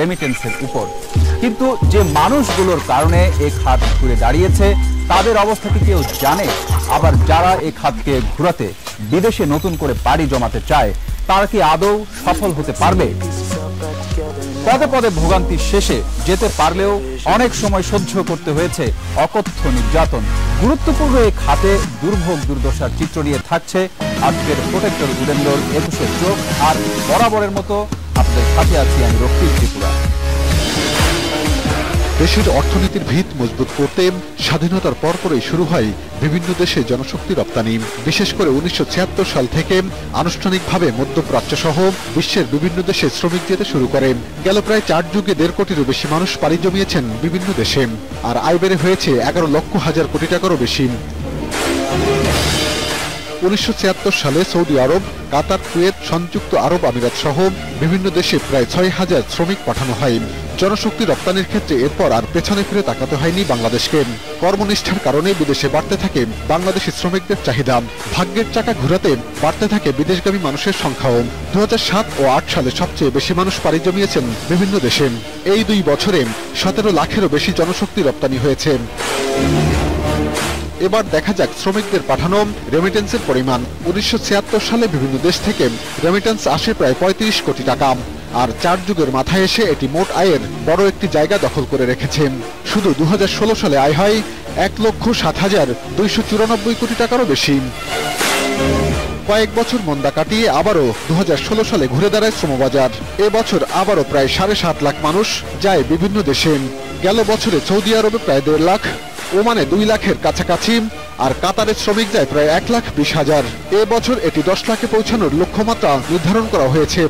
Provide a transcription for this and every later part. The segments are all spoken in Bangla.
রেমিটেন্সের উপর। কিন্তু যে মানুষগুলোর কারণে এ খাত ঘুরে দাঁড়িয়েছে, তাদের অবস্থা কি কেউ জানে? আবার যারা এ খাতকে ঘুরাতে বিদেশে নতুন করে পাড়ি জমাতে চায়, তারা কি আদৌ সফল হতে পারবে? পদে পদে ভোগান্তির শেষে যেতে পারলেও অনেক সময় সহ্য করতে হয়েছে অকথ্য নির্যাতন। গুরুত্বপূর্ণ এই খাতে দুর্ভোগ দুর্দশার চিত্র নিয়ে থাকছে আজকের প্রোটেক্টর উডেন্ডর একুশের চোখ, আর বরাবরের মতো আপনাদের সাথে আছি আমি রক্তিম ত্রিপুরা। দেশের অর্থনীতির ভিত মজবুত করতে স্বাধীনতার পরপরই শুরু হয় বিভিন্ন দেশে জনশক্তি রপ্তানি। বিশেষ করে উনিশশো ছিয়াত্তর সাল থেকে আনুষ্ঠানিকভাবে মধ্যপ্রাচ্য সহ বিশ্বের বিভিন্ন দেশে শ্রমিক যেতে শুরু করে। গেল প্রায় চার যুগে দেড় কোটিরও বেশি মানুষ পাড়ি জমিয়েছেন বিভিন্ন দেশে। আর আয় বেড়ে হয়েছে এগারো লক্ষ হাজার কোটি টাকারও বেশি। উনিশশো ছিয়াত্তর সালে সৌদি আরব, কাতার, কুয়েত, সংযুক্ত আরব আমিরাত সহ বিভিন্ন দেশে প্রায় ছয় হাজার শ্রমিক পাঠানো হয়। জনশক্তি রপ্তানির ক্ষেত্রে এরপর আর পেছনে ফিরে তাকাতে হয়নি বাংলাদেশকে। কর্মনিষ্ঠার কারণে বিদেশে বাড়তে থাকে বাংলাদেশি শ্রমিকদের চাহিদা। ভাগ্যের চাকা ঘুরাতে বাড়তে থাকে বিদেশগামী মানুষের সংখ্যাও। দু হাজার সাত ও আট সালে সবচেয়ে বেশি মানুষ পাড়ি জমিয়েছেন বিভিন্ন দেশে। এই দুই বছরে সতেরো লাখেরও বেশি জনশক্তি রপ্তানি হয়েছে। এবার দেখা যাক শ্রমিকদের পাঠানো রেমিটেন্সের পরিমাণ। উনিশশো ছিয়াত্তর সালে বিভিন্ন দেশ থেকে রেমিটেন্স আসে প্রায় পঁয়ত্রিশ কোটি টাকা। আর চার যুগের মাথায় এসে এটি মোট আয়ের বড় একটি জায়গা দখল করে রেখেছে। শুধু দু হাজার ষোলো সালে আয় হয় এক লক্ষ সাত হাজার দুইশো চুরানব্বই কোটি টাকারও বেশি। কয়েক বছর মন্দা কাটিয়ে আবারও দু হাজার ষোলো সালে ঘুরে দাঁড়ায় শ্রমবাজার। এবছর আবারও প্রায় সাড়ে সাত লাখ মানুষ যায় বিভিন্ন দেশে। গেল বছরে সৌদি আরবে প্রায় দেড় লাখ ওমানে দুই লাখের কাছাকাছি আর কাতারের শ্রমিক যায় প্রায় এক লাখ বিশ হাজার। এবছর এটি দশ লাখে পৌঁছানোর লক্ষ্যমাত্রা নির্ধারণ করা হয়েছে।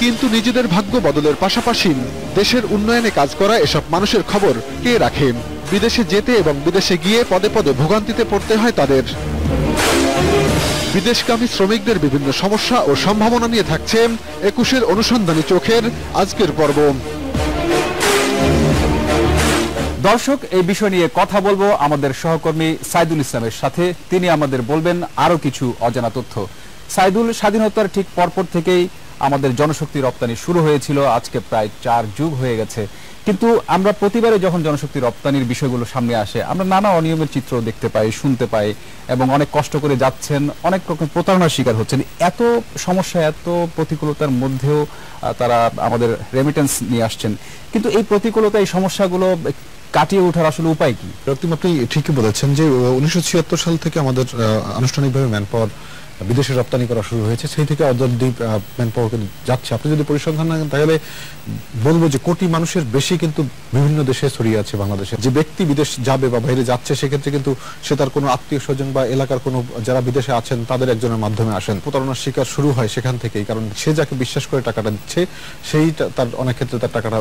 কিন্তু নিজেদের ভাগ্য বদলের পাশাপাশি দেশের উন্নয়নে কাজ করা এসব মানুষের খবর কে রাখে? বিদেশে যেতে এবং বিদেশে গিয়ে পদে পদে ভোগান্তিতে পড়তে হয় তাদের। বিদেশগামী শ্রমিকদের বিভিন্ন সমস্যা ও সম্ভাবনা নিয়ে থাকছে একুশের অনুসন্ধানী চোখের আজকের পর্ব। দর্শক, এই বিষয় নিয়ে কথা বলব আমাদের সহকর্মী সাইদুল ইসলামের সাথে। তিনি আমাদের বলবেন আরও কিছু অজানা তথ্য। সাইদুল, স্বাধীনতার ঠিক পরপর থেকেই আমাদের জনশক্তি রপ্তানি শুরু হয়েছিল। আজকে প্রায় চার যুগ হয়ে গেছে। কিন্তু আমরা প্রতিবারে যখন জনশক্তি রপ্তানির বিষয়গুলো সামনে আসে, আমরা নানা অনিয়মের চিত্র দেখতে পাই, শুনতে পাই এবং অনেক কষ্ট করে যাচ্ছেন, অনেক রকম প্রতারণার শিকার হচ্ছেন। এত সমস্যা, এত প্রতিকূলতার মধ্যেও তারা আমাদের রেমিটেন্স নিয়ে আসছেন। কিন্তু এই প্রতিকূলতা, এই সমস্যাগুলো কাটিয়ে ওঠার আসলে উপায় কি? রক্তিম, আপনি ঠিকই বলেছেন যে উনিশশো ছিয়াত্তর সাল থেকে আমাদের আনুষ্ঠানিকভাবে ম্যান পাওয়ার বিদেশে রপ্তানি করা শুরু হয়েছে, সেই থেকে অর্ধদ্বীপ ম্যান পাওয়ার যাচ্ছে। আপনি যদি পরিসংখ্যান না তাহলে বলব যে কোটি মানুষের বেশি কিন্তু বিভিন্ন দেশে ছড়িয়ে আছে বাংলাদেশে। যে ব্যক্তি বিদেশ যাবে বা বাইরে যাচ্ছে, সেক্ষেত্রে কিন্তু সে তার কোনো আত্মীয় স্বজন বা এলাকার কোনো যারা বিদেশে আছেন, তাদের একজনের মাধ্যমে আসেন। প্রতারণার শিকার শুরু হয় সেখান থেকেই, কারণ সে যাকে বিশ্বাস করে টাকাটা দিচ্ছে, সেই তার অনেক ক্ষেত্রে তার টাকাটা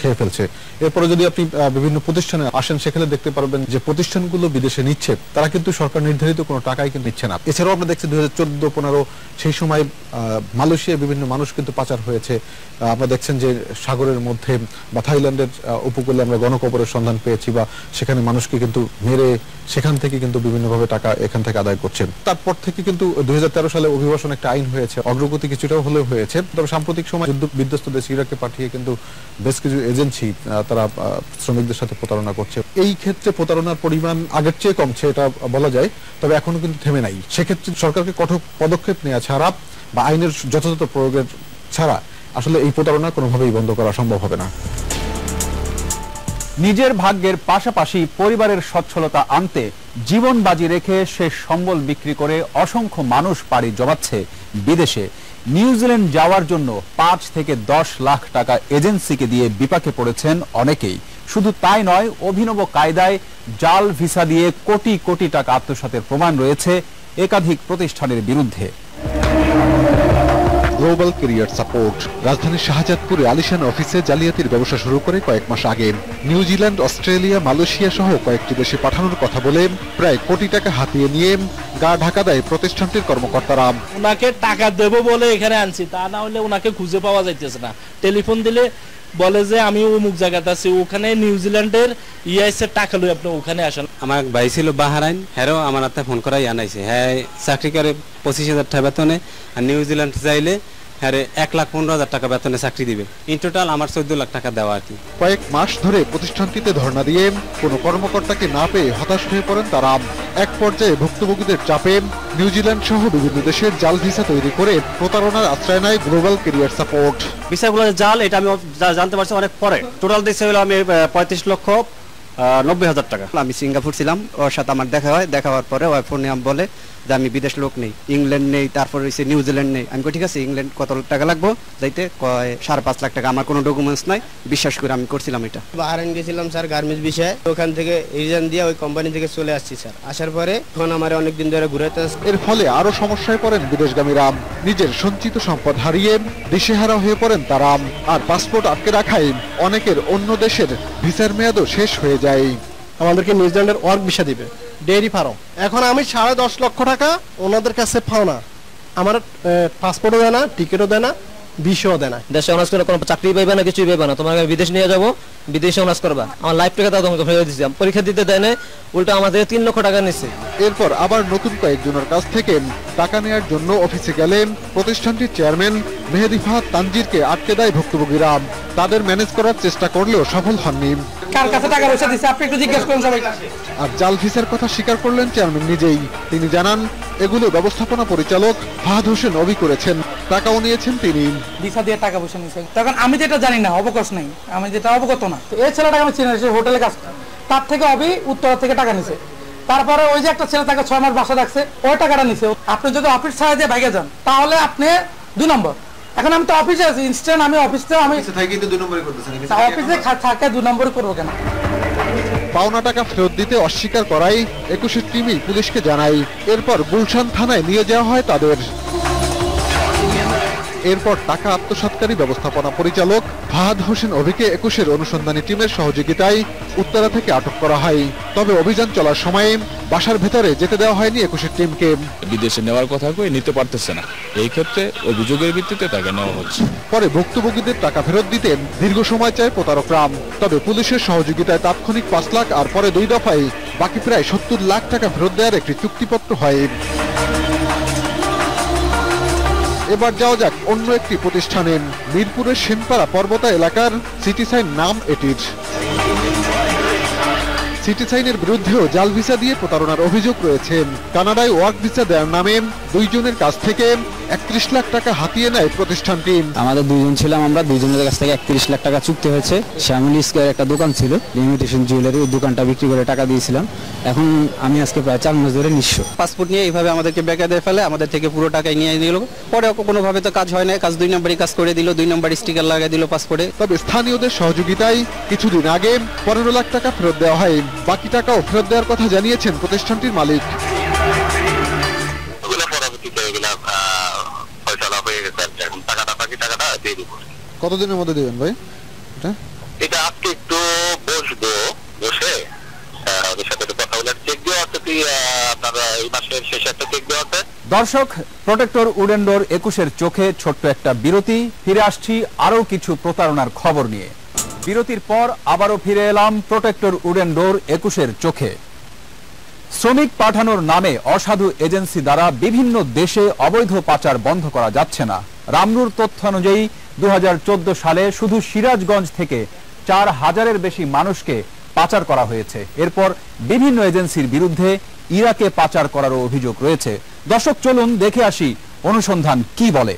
খেয়ে ফেলছে। এরপরে যদি আপনি বিভিন্ন প্রতিষ্ঠানে আসেন, সেখানে দেখতে পারবেন যে প্রতিষ্ঠানগুলো বিদেশে নিচ্ছে, তারা কিন্তু সরকার নির্ধারিত কোনো টাকাই কিন্তু নিচ্ছে না। এছাড়াও আমরা দেখছি হাজার সেই সময় মালয়েশিয়ায় বিভিন্ন মানুষ কিন্তু পাচার হয়েছে। আমরা দেখছেন যে সাগরের মধ্যে বা থাইল্যান্ডের উপকূলে আমরা গণকবরের সন্ধান পেয়েছি বা সেখানে মানুষকে কিন্তু মেরে সেখান থেকে কিন্তু বিভিন্নভাবে টাকা এখান থেকে আদায় করছেন। তারপর থেকে কিন্তু দুই সালে অভিবাসন একটা আইন হয়েছে। অগ্রগতি কিছুটাও হলেও হয়েছে। তবে সাম্প্রতিক সময় যুদ্ধ বিধ্বস্ত দেশ ইরাককে পাঠিয়ে কিন্তু বেশ কিছু এজেন্সি তারা শ্রমিকদের সাথে প্রতারণা করছে। এই ক্ষেত্রে প্রতারণার পরিমাণ আগের চেয়ে কমছে, এটা বলা যায়। তবে এখনও কিন্তু থেমে নাই। সেক্ষেত্রে সরকারকে কঠোর পদক্ষেপ নেওয়া ছাড়া বা আইনের যথাযথ প্রয়োগের ছাড়া আসলে এই প্রতারণা কোনোভাবেই বন্ধ করা সম্ভব হবে না। নিজের ভাগ্যের পাশাপাশি পরিবারের সচ্ছলতা আনতে জীবন বাজি রেখে সে সম্বল বিক্রি করে অসংখ্য মানুষ পাড়ি জমাচ্ছে বিদেশে। নিউজিল্যান্ড যাওয়ার জন্য পাঁচ থেকে দশ লাখ টাকা এজেন্সিকে দিয়ে বিপাকে পড়েছেন অনেকেই। শুধু তাই নয়, অভিনব কায়দায় জাল ভিসা দিয়ে কোটি কোটি টাকা আত্মসাতের প্রমাণ রয়েছে একাধিক প্রতিষ্ঠানের বিরুদ্ধে। Global career support. রাজধানীর শাহজাদপুরে আলিশান অফিসে জালিয়াতির ব্যবসা শুরু করে কয়েক মাস আগে। নিউজিল্যান্ড অস্ট্রেলিয়া মালয়েশিয়া সহ কয়েকটি দেশে পাঠানোর কথা বলে প্রায় কোটি টাকা হাতিয়ে নিয়ে গা ঢাকা দেয় প্রতিষ্ঠানটির কর্মকর্তারা। ওনাকে টাকা দেব বলে এখানে আনছি তা না হলে ওনাকে খুঁজে পাওয়া যাইতেছে না। টেলিফোন দিলে বলে যে আমি অমুক জায়গাতে আছি, ওখানে নিউজিল্যান্ডের ইয়াইসে টাকা লই আপনি ওখানে আসেন। আমার ভাই ছিল বাহারাইন, হ্যারো আমার হাতে ফোন করাই আনাইছে। হ্যাঁ চাকরি করে পঁচিশ হাজার টাকা বেতনে আর নিউজিল্যান্ড চাইলে হ্যাঁ রে, এক লাখ পনেরো হাজার টাকা বেতনে চাকরি দিবে। ইন টোটাল আমার চোদ্দ লাখ টাকা দেওয়া আর কি। কয়েক মাস ধরে প্রতিষ্ঠানটিতে ধর্ণা দিয়ে কোনো কর্মকর্তাকে না পেয়ে হতাশ হয়ে পড়েন তারা। এক পর্যায়ে ভুক্তভোগীদের চাপে নিউজিল্যান্ড সহ বিভিন্ন দেশের জাল ভিসা তৈরি করে প্রতারণার আশ্রয় নেয় গ্লোবাল কেরিয়ার সাপোর্ট। যে জাল এটা আমি জানতে পারছি অনেক পরে। টোটাল দিচ্ছে হলো আমি পঁয়ত্রিশ লক্ষ নব্বই হাজার টাকা। আমি সিঙ্গাপুর ছিলাম ওর সাথে আমার দেখা হয়। দেখা হওয়ার পরে ফোনে বলে যে আমি বিদেশ লোক নেই ইংল্যান্ড নেই তারপর হচ্ছে নিউজিল্যান্ড নেই। আমি কই ঠিক আছে ইংল্যান্ড কত টাকা লাগবো? যাইতে কয় সাড়ে পাঁচ লাখ টাকা। আমার কোনো ডকুমেন্টস নাই বিশ্বাস করে আমি করছিলাম এটা। বাহারাইন গেছিলাম স্যার গার্মেন্টস বিষয়ে। ওখান থেকে রিজাইন দিয়ে ওই কোম্পানি থেকে চলে আসছি স্যার। আসার পরে এখন আমার অনেক দিন ধরে ঘুরাতে এর ফলে আরও সমস্যায় পড়েন বিদেশগামীরা। নিজের সঞ্চিত সম্পদ হারিয়ে দিশেহারা হয়ে পড়েন তারা। আর পাসপোর্ট আটকে রাখায় অনেকের অন্য দেশের ভিসার মেয়াদও শেষ হয়ে যায়। আমাদেরকে নিউজিল্যান্ডের ওয়ার্ক ভিসা দিবে। Dairy farm. এখন আমি সাড়ে দশ লক্ষ টাকা ওনাদের কাছে পাও না। আমার পাসপোর্টও দেয় না টিকিটও দেয় না বিষও দেয় না। দেশে অনার্স করে কোনো চাকরি পাইবে না কিছুই পাইবে না। তোমাকে আমি বিদেশ নিয়ে যাব বিদেশে অনার্স করবা। আমার লাইফ টাকা তাও তোমাকে ফেলে দিচ্ছি পরীক্ষা দিতে দেয় না উল্টো আমাদের তিন লক্ষ টাকা নিচ্ছে এরপর আবার নতুন কয়েকজনের কাছ থেকে টাকা নেয়ার জন্য অফিসে গেলেন প্রতিষ্ঠানটির চেয়ারম্যান মেহেদি ফাহাদ তানজিরকে আটকে দেয় ভুক্তভোগীরা। তাদের ম্যানেজ করার চেষ্টা করলেও সফল হননি। কার কাছে টাকা পয়সা দিচ্ছে আপনি একটু জিজ্ঞেস করুন সবাই আর জাল ভিসার কথা স্বীকার করলেন চেয়ারম্যান নিজেই। তিনি জানান এগুলো ব্যবস্থাপনা পরিচালক ফাহাদ হোসেন অবি করেছেন। টাকাও নিয়েছেন তিনি। ভিসা দিয়ে টাকা পয়সা নিচ্ছে তখন আমি যেটা জানি না অবকাশ নেই। আমি যেটা অবগত না। তো এই ছেলেটাকে আমি চিনি সে হোটেলে কাজ তার থেকে অবি উত্তর থেকে টাকা নিছে। তারপরে ওই যে একটা ছেলে তাকে ছয় মাস বাসা রাখছে ওই টাকাটা নিছে। আপনি যদি অফিস ছাড়া দিয়ে ভাগে যান তাহলে আপনি দুই নম্বর। এখন আমি তো অফিসে আছি ইনস্ট্যান্ট আমি অফিসে আমি অফিসে থাকে দুই নম্বরই করব কেন? পাওনা টাকা ফেরত দিতে অস্বীকার করায় একুশের টিমই পুলিশকে জানায়। এরপর গুলশান থানায় নিয়ে যাওয়া হয় তাদের। এরপর টাকা আত্মসাৎকারী ব্যবস্থাপনা পরিচালক ফাহাদ হোসেন অভিকে একুশের অনুসন্ধানী টিমের সহযোগিতায় উত্তরা থেকে আটক করা হয়। তবে অভিযান চলার সময়ে বাসার ভেতরে যেতে দেওয়া হয়নি একুশের টিমকে। বিদেশে নেওয়ার কথা কয়ে নিতে পারতেছে না। এই ক্ষেত্রে অভিযোগের ভিত্তিতে তাকে নেওয়া হচ্ছে। পরে ভুক্তভোগীদের টাকা ফেরত দিতে দীর্ঘ সময় চায় প্রতারক রাম। তবে পুলিশের সহযোগিতায় তাৎক্ষণিক পাঁচ লাখ আর পরে দুই দফায় বাকি প্রায় সত্তর লাখ টাকা ফেরত দেওয়ার একটি চুক্তিপত্র হয়। এবার যাওয়া যাক অন্য একটি প্রতিষ্ঠানে। মিরপুরের সেনপাড়া পর্বতা এলাকার সিটি সাইন নাম এটির। সিটি সাইনের বিরুদ্ধেও জাল ভিসা দিয়ে প্রতারণার অভিযোগ রয়েছে। কানাডায় ওয়ার্ক ভিসা দেওয়ার নামে দুইজনের কাছ থেকে একত্রিশ লাখ টাকা হাতিয়ে নেয় প্রতিষ্ঠানটি আমাদের দুইজন ছিলাম আমরা দুইজনের কাছ থেকে একত্রিশ লাখ টাকা চুক্তি হয়েছে। শ্যামলি স্কোয়ার একটা দোকান ছিল লিমিটেশন জুয়েলারি ওই দোকানটা বিক্রি করে টাকা দিয়েছিলাম। এখন আমি আজকে প্রায় চার মাস ধরে নিঃস্ব। পাসপোর্ট নিয়ে এইভাবে আমাদেরকে বেকা দিয়ে ফেলে আমাদের থেকে পুরো টাকাই নিয়ে দিল পরে কোনোভাবে তো কাজ হয় না কাজ দুই নম্বরই কাজ করে দিল দুই নম্বর স্টিকার লাগিয়ে দিল পাসপোর্টে। তবে স্থানীয়দের সহযোগিতায় কিছুদিন আগে পনেরো লাখ টাকা ফেরত দেওয়া হয়। বাকি টাকাও ফেরত দেওয়ার কথা জানিয়েছেন প্রতিষ্ঠানটির মালিক। কতদিনের মধ্যে দেবেন ভাই? এটা? আজকে একটু বসবো বসে। ওদের সাথে কথা বলে চেক দেওয়া আছে কি আহ, এই মাসের শেষে একটা চেক দেওয়া আছে। দর্শক প্রোটেক্টর উডেন্ডোর একুশের চোখে ছোট্ট একটা বিরতি। ফিরে আসছি আরও কিছু প্রতারণার খবর নিয়ে। বিরতির পর আবারও ফিরে এলাম প্রোটেক্টর উডেন্ডোর একুশের চোখে। শ্রমিক পাঠানোর নামে অসাধু এজেন্সি দ্বারা বিভিন্ন দেশে অবৈধ পাচার বন্ধ করা যাচ্ছে না। রামরুর তথ্য অনুযায়ী দু হাজার চোদ্দ সালে শুধু সিরাজগঞ্জ থেকে চার হাজারের বেশি মানুষকে পাচার করা হয়েছে। এরপর বিভিন্ন এজেন্সির বিরুদ্ধে ইরাকে পাচার করারও অভিযোগ রয়েছে। দর্শক, চলুন দেখে আসি অনুসন্ধান কি বলে।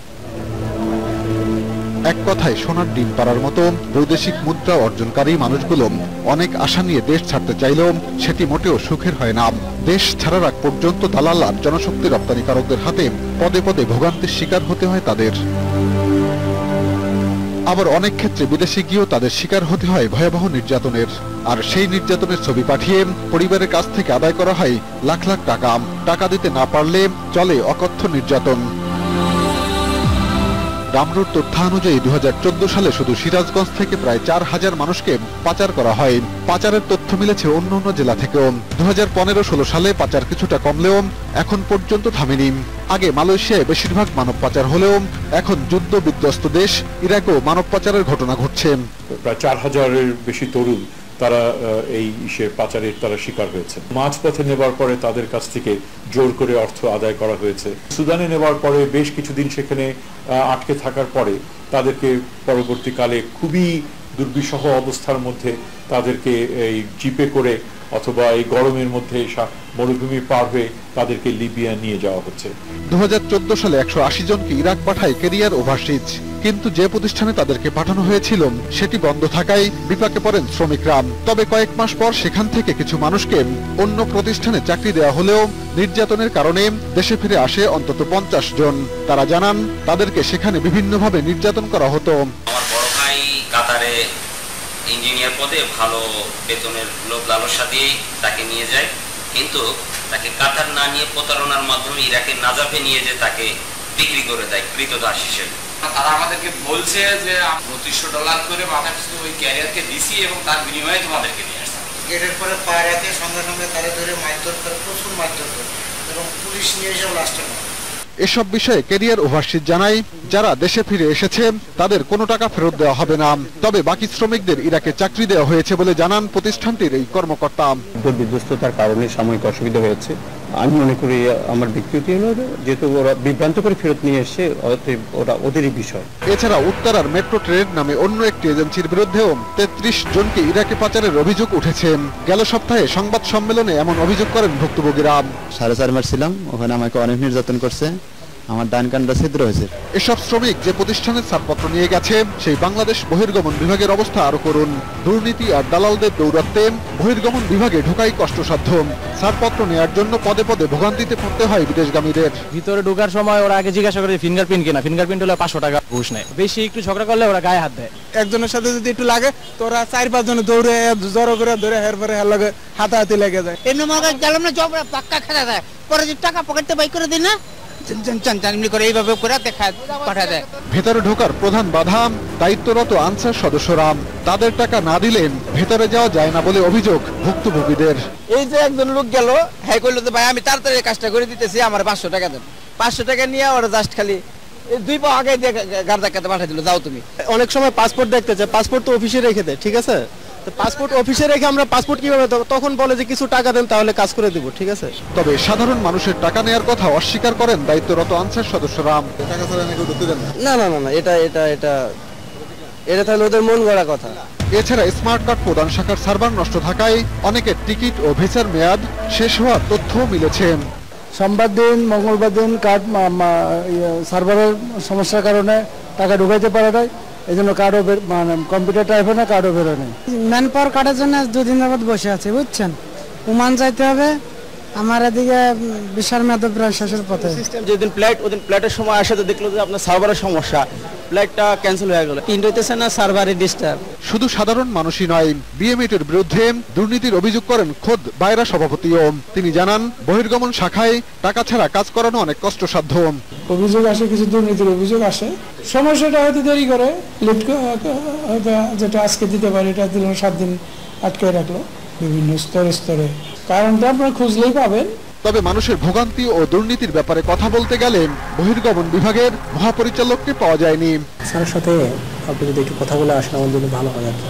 এক কথায় সোনার ডিম পাড়ার মতো বৈদেশিক মুদ্রা অর্জনকারী মানুষগুলো অনেক আশা নিয়ে দেশ ছাড়তে চাইলেও সেটি মোটেও সুখের হয় না। দেশ ছাড়ার আগ পর্যন্ত দালাল আর জনশক্তি রপ্তানিকারকদের হাতে পদে পদে ভোগান্তির শিকার হতে হয় তাদের। আবার অনেক ক্ষেত্রে বিদেশে গিয়েও তাদের শিকার হতে হয় ভয়াবহ নির্যাতনের। আর সেই নির্যাতনের ছবি পাঠিয়ে পরিবারের কাছ থেকে আদায় করা হয় লাখ লাখ টাকা। টাকা দিতে না পারলে চলে অকথ্য নির্যাতন। রামরুর তথ্যানুযায়ী দু সালে শুধু সিরাজগঞ্জ থেকে প্রায় চার হাজার মানুষকে পাচার করা হয়। পাচারের তথ্য মিলেছে অন্য অন্য জেলা থেকেও। দু হাজার পনেরো ষোলো সালে পাচার কিছুটা কমলেও এখন পর্যন্ত থামেনি। আগে মালয়েশিয়ায় বেশিরভাগ মানব পাচার হলেও এখন যুদ্ধ বিধ্বস্ত দেশ ইরাকেও মানব পাচারের ঘটনা ঘটছে। প্রায় চার হাজারের বেশি তরুণ তারা এই ইসের পাচারের তারা শিকার হয়েছে। মাঝপথে নেবার পরে তাদের কাছ থেকে জোর করে অর্থ আদায় করা হয়েছে। সুদানে নেবার পরে বেশ কিছুদিন সেখানে আটকে থাকার পরে তাদেরকে পরবর্তীকালে খুবই দুর্বিষহ অবস্থার মধ্যে তাদেরকে এই জিপে করে অথবা এই গরমের মধ্যে মরুভূমি পার হয়ে তাদেরকে লিবিয়া নিয়ে যাওয়া হচ্ছে। দুই হাজার চোদ্দ সালে একশো আশি জনকে ইরাক পাঠায় কেরিয়ার ওভারসিজ। কিন্তু যে প্রতিষ্ঠানে তাদেরকে পাঠানো হয়েছিল সেটি বন্ধ থাকায় বিপাকে পড়েন শ্রমিকরা তবে কয়েক মাস পর সেখান থেকে কিছু মানুষকে অন্য প্রতিষ্ঠানে চাকরি দেওয়া হলেও নির্যাতনের কারণে দেশে ফিরে আসে অন্তত পঞ্চাশ জন। তারা জানান তাদেরকে সেখানে বিভিন্নভাবে নির্যাতন করা হতো। আমার বড় ভাই কাতারে ইঞ্জিনিয়ার পদে ভালো বেতনের লোক লালসা দিয়েই তাকে নিয়ে যায়। কিন্তু তাকে কাতার না নিয়ে প্রতারণার মাধ্যমে ইরাকের নাজাফে নিয়ে যে তাকে বিক্রি করে দেয় কৃতদাস হিসেবে। তারা আমাদেরকে বলছে যে পঁচিশশো ডলার করে মাথা পিছু ওই ক্যারিয়ারকে দিছি এবং তার বিনিময়ে তোমাদেরকে নিয়ে আসতাম গেটের পরে পায়ে রাখে সঙ্গে সঙ্গে তারা ধরে মারধর করে প্রচুর মারধর করে এবং পুলিশ নিয়ে এসে লাস্টে মারে। এসব বিষয়ে কেরিয়ার ওভারসিজ জানাই যারা দেশে ফিরে এসেছে, তাদের কোনো টাকা ফেরত দেওয়া হবে না। তবে বাকি শ্রমিকদের ইরাকে চাকরি দেওয়া হয়েছে বলে জানান প্রতিষ্ঠানটির এই কর্মকর্তা। বিধ্বস্ততার কারণে সাময়িক অসুবিধা হয়েছে। আমি মনে করি আমার ব্যক্তিগত হলো যেহেতু ওরা বিভ্রান্ত করে ফেরত নিয়ে এসছে অতএব ওরা ওদেরই বিষয়। এছাড়া উত্তরার মেট্রো ট্রেন নামে অন্য একটি এজেন্সির বিরুদ্ধেও তেত্রিশ জনকে ইরাকে পাচারের অভিযোগ উঠেছে। গেল সপ্তাহে সংবাদ সম্মেলনে এমন অভিযোগ করেন ভুক্তভোগীরা। সাড়ে চার মাস ছিলাম ওখানে আমাকে অনেক নির্যাতন করছে। আমার ডান কানটা ছিদ্র হয়েছে। এসব শ্রমিক যে প্রতিষ্ঠানের ছাড়পত্র নিয়ে গেছে সেই বাংলাদেশ বহির্গমন বিভাগের অবস্থা আরও করুন। দুর্নীতি আর দালালদের দৌরাত্মে বহির্গমন বিভাগে ঢোকাই কষ্টসাধ্য। ছাড়পত্র নেওয়ার জন্য পদে পদে ভোগান্তিতে পড়তে হয় বিদেশগামীদের। ভিতরে ঢোকার সময় ওরা আগে জিজ্ঞাসা করে ফিঙ্গারপ্রিন্ট কিনা? ফিঙ্গারপ্রিন্ট হলে পাঁচশো টাকা ঘুষ নেয়। বেশি একটু ঝগড়া করলে ওরা গায়ে হাত দেয়। একজনের সাথে যদি একটু লাগে তো ওরা চার পাঁচ জন দৌড়ে জড়ো করে ধরে হের পরে হের লগে হাতাহাতি লেগে যায়। এমনি মনে করেন গেলাম না জব পাক্কা খেলা দেয়। পরে যদি টাকা পকেটে বাই করে দিই না এমনি করে এইভাবে করে দেখা পাঠা দেয়। ভেতরে ঢোকার প্রধান বাধা দায়িত্বরত আনসার সদস্যরা তাদের টাকা না দিলে ভেতরে যাওয়া যায় না বলে অভিযোগ ভুক্তভোগীদের। এই যে একজন লোক গেল হ্যাঁ কইলো যে ভাই আমি তাড়াতাড়ি কাজটা করে দিতেছি আমার পাঁচশো টাকা দেন। পাঁচশো টাকা নিয়ে ওরা জাস্ট খালি দুই পা আগে দিয়ে গাড় ধাক্কাতে পাঠিয়ে দিল যাও তুমি। অনেক সময় পাসপোর্ট দেখতে চায় পাসপোর্ট তো অফিসে রেখে দেয় ঠিক আছে? তো পাসপোর্ট অফিসে রেখে আমরা পাসপোর্ট কীভাবে দেবো? তখন বলে যে কিছু টাকা দেন তাহলে কাজ করে দিব ঠিক আছে? তবে সাধারণ মানুষের টাকা নেয়ার কথা অস্বীকার করেন দায়িত্বরত আনসার সদস্যরা। টাকা ছাড়া নাকি ঢুকতে দেন না? না না না এটা এটা এটা এটা তাহলে ওদের মন গড়া কথা। এছাড়া স্মার্ট কার্ড প্রদান শাখার সার্ভার নষ্ট থাকায় অনেকের টিকিট ও ভিসার মেয়াদ শেষ হওয়ার তথ্যও মিলেছে। সোমবার দিন মঙ্গলবার দিন কার্ড সার্ভারের সমস্যার কারণে টাকা ঢুকাইতে পারে নাই এই জন্য কার্ডও মানে কম্পিউটার টাইপ না কার্ডও বেরোয় ম্যান পাওয়ার কার্ডের জন্য দুদিন যাবত বসে আছে, বুঝছেন? উমান যাইতে হবে আমার এদিকে বিশাল মেয়াদ প্রায় শেষের পথে। যেদিন ফ্লাইট ওদিন ফ্লাইটের সময় আসে তো দেখল যে আপনার সার্ভারের সমস্যা। ফ্লাইটটা ক্যান্সেল হয়ে গেল। প্রিন্ট হইতেছে না সার্ভারে ডিস্টার্ব শুধু সাধারণ মানুষই নয় বিএমএটের বিরুদ্ধে দুর্নীতির অভিযোগ করেন খোদ বাইরা সভাপতিও। তিনি জানান বহির্গমন শাখায় টাকা ছাড়া কাজ করানো অনেক কষ্টসাধ্য। অভিযোগ আসে কিছু দুর্নীতির অভিযোগ আসে। সমস্যাটা হয়তো দেরি করে লেট যেটা আজকে দিতে পারে এটা দিল সাত দিন আটকে রাখল। বিভিন্ন স্তরে স্তরে। কারণটা আপনারা খুঁজলেই পাবেন। তবে মানুষের ভোগান্তি ও দুর্নীতির ব্যাপারে কথা বলতে গেলে বহির্গমন বিভাগের মহাপরিচালককে পাওয়া যায়নি। স্যারের সাথে আপনি যদি একটু কথা বলে আসেন আমার জন্য ভালো হয় আর কি।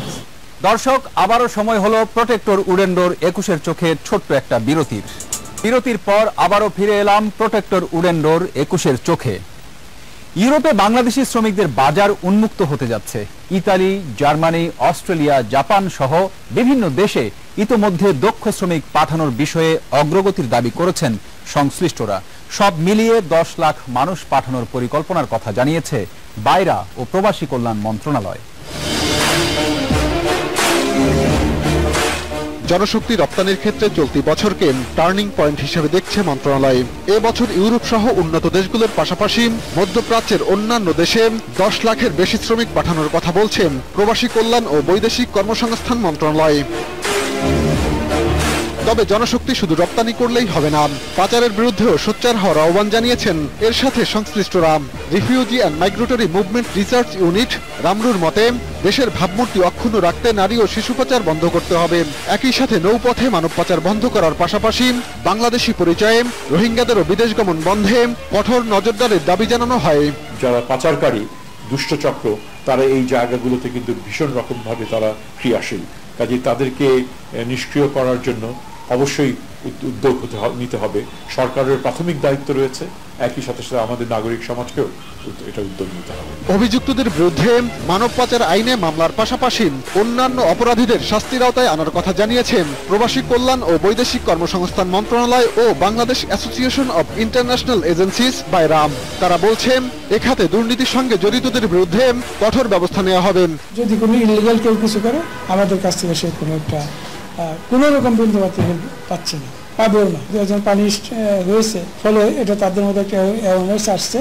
দর্শক আবারও সময় হলো প্রোটেক্টর উডেন্ডোর একুশের চোখে ছোট্ট একটা বিরতির। বিরতির পর আবারও ফিরে এলাম প্রোটেক্টর উডেন্ডোর একুশের চোখে। ইউরোপে বাংলাদেশি শ্রমিকদের বাজার উন্মুক্ত হতে যাচ্ছে। ইতালি, জার্মানি, অস্ট্রেলিয়া, জাপান সহ বিভিন্ন দেশে ইতোমধ্যে দক্ষ শ্রমিক পাঠানোর বিষয়ে অগ্রগতির দাবি করেছেন সংশ্লিষ্টরা। সব মিলিয়ে দশ লাখ মানুষ পাঠানোর পরিকল্পনার কথা জানিয়েছে বাইরা ও প্রবাসী কল্যাণ মন্ত্রণালয়। জনশক্তি রপ্তানির ক্ষেত্রে চলতি বছরকে টার্নিং পয়েন্ট হিসেবে দেখছে মন্ত্রণালয়। এ বছর ইউরোপ সহ উন্নত দেশগুলোর পাশাপাশি মধ্যপ্রাচ্যের অন্যান্য দেশে দশ লাখের বেশি শ্রমিক পাঠানোর কথা বলছেন প্রবাসী কল্যাণ ও বৈদেশিক কর্মসংস্থান মন্ত্রণালয়। তবে জনশক্তি শুধু রপ্তানি করলেই হবে না। পাচারের বিরুদ্ধেও সোচ্চার হওয়ার আহ্বান জানিয়েছেন এর সাথে সংশ্লিষ্টরা। Refugee and migratory movement research unit, রামরুর মতে, দেশের ভাবমূর্তি অক্ষুণ্ণ রাখতে নারী ও শিশু পাচার বন্ধ করতে হবে। একই সাথে নৌপথে মানব পাচার বন্ধ করার পাশাপাশি বাংলাদেশি পরিচয়ে রোহিঙ্গাদেরও বিদেশ গমন বন্ধে কঠোর নজরদারির দাবি জানানো হয়। যারা পাচারকারী, দুষ্টচক্র, তারা এই জায়গাগুলোতে কিন্তু ভীষণ রকম ভাবে তারা ক্রিয়াশীল। কাজে তাদেরকে নিষ্ক্রিয় করার জন্য অবশ্যই উদ্যোগ হতে নিতে হবে। সরকারের প্রাথমিক দায়িত্ব রয়েছে। একই সাথে সাথে আমাদের নাগরিক সমাজকেও এটা উদ্যোগ নিতে হবে। অভিযুক্তদের বিরুদ্ধে মানব পাচার আইনে মামলার পাশাপাশি অন্যান্য অপরাধীদের শাস্তির আওতায় আনার কথা জানিয়েছেন প্রবাসী কল্যাণ ও বৈদেশিক কর্মসংস্থান মন্ত্রণালয় ও Bangladesh association of international agencies বাইরাম। তারা বলছেন এখাতে দুর্নীতির সঙ্গে জড়িতদের বিরুদ্ধে কঠোর ব্যবস্থা নেওয়া হবে। যদি কোনো ইলিগাল কেউ কিছু করে আমাদের কাছ থেকে সে কোনো একটা কোনো রকম বিন্দু হেল্প পাচ্ছে না পাবেও না। দু একজন পানি হয়েছে ফলে এটা তাদের মধ্যে একটা অ্যাওয়ারনেস আসছে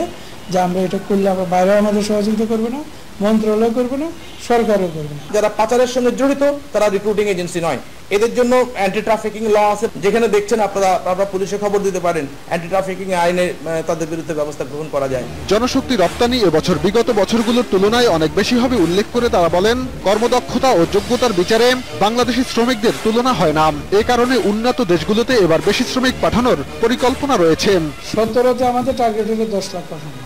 যে আমরা এটা করলে আমরা বাইরেও আমাদের সহযোগিতা করবে না। মন্ত্রণালয় করবে না সরকারও করবে না। যারা পাচারের সঙ্গে জড়িত তারা রিক্রুটিং এজেন্সি নয়। এদের জন্য অ্যান্টি ট্রাফিকিং ল আছে। যেখানে দেখছেন আপনারা আপনারা পুলিশে খবর দিতে পারেন অ্যান্টি ট্রাফিকিং আইনে তাদের বিরুদ্ধে ব্যবস্থা গ্রহণ করা যায়। জনশক্তি রপ্তানি এবছর বিগত বছরগুলোর তুলনায় অনেক বেশি হবে উল্লেখ করে তারা বলেন কর্মদক্ষতা ও যোগ্যতার বিচারে বাংলাদেশি শ্রমিকদের তুলনা হয় না। এ কারণে উন্নত দেশগুলোতে এবার বেশি শ্রমিক পাঠানোর পরিকল্পনা রয়েছে। সতেরোতে আমাদের টার্গেট হলো দশ লাখ পাঠানো।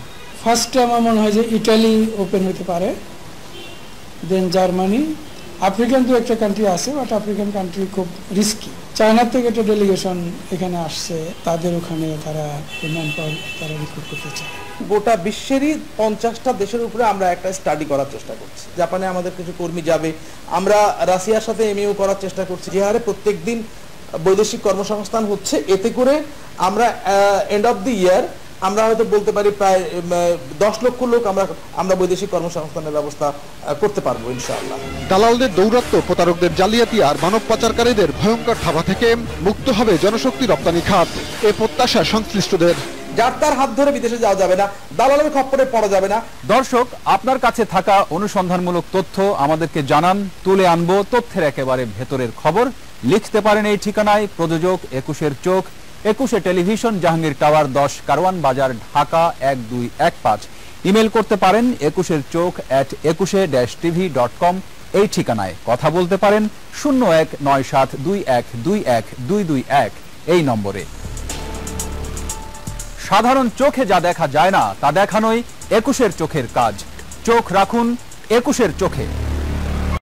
ফার্স্টে আমার মনে হয় যে ইটালি ওপেন হতে পারে দেন জার্মানি আফ্রিকান তো একটা কান্ট্রি আছে বাট আফ্রিকান কান্ট্রি খুব রিস্কি চায়নার থেকে একটা ডেলিগেশন এখানে আসছে, তাদের ওখানে তারা ম্যান পাওয়ার তারা রিক্রুট করতে চায়। গোটা বিশ্বেরই পঞ্চাশটা দেশের উপরে আমরা একটা স্টাডি করার চেষ্টা করছি। জাপানে আমাদের কিছু কর্মী যাবে। আমরা রাশিয়ার সাথে এমইউ করার চেষ্টা করছি। যে হারে প্রত্যেক দিন বৈদেশিক কর্মসংস্থান হচ্ছে। এতে করে আমরা এন্ড অফ দি ইয়ার আমরা হয়তো বলতে পারি প্রায় দশ লক্ষ লোক আমরা আমরা বৈদেশিক কর্মসংস্থানের ব্যবস্থা করতে পারব ইনশাআল্লাহ। দালালদের দৌরাত্ম প্রতারকদের জালিয়াতি আর মানব পাচারকারীদের ভয়ঙ্কর থাবা থেকে মুক্ত হবে জনশক্তি রপ্তানি খাত। এ প্রত্যাশা সংশ্লিষ্টদের। যার তার হাত ধরে বিদেশে যাওয়া যাবে না দালালের খপ্পরে পড়া যাবে না। দর্শক আপনার কাছে থাকা অনুসন্ধানমূলক তথ্য আমাদেরকে জানান তুলে আনব তথ্যের একেবারে ভেতরের খবর। লিখতে পারেন এই ঠিকানায় প্রযোজক একুশের চোখ একুশে টেলিভিশন, জাহাঙ্গীর টাওয়ার দশ, কারওয়ান বাজার, ঢাকা এক দুই এক পাঁচ। ইমেল করতে পারেন একুশের চোখ অ্যাট একুশে ড্যাশ টিভি ডট কম এই ঠিকানায়। কথা বলতে পারেন শূন্য এক নয় সাত দুই এক দুই এক দুই দুই এক, এই নম্বরে। সাধারণ চোখে যা দেখা যায় না, তা দেখানোই একুশের চোখের কাজ। চোখ রাখুন একুশের চোখে।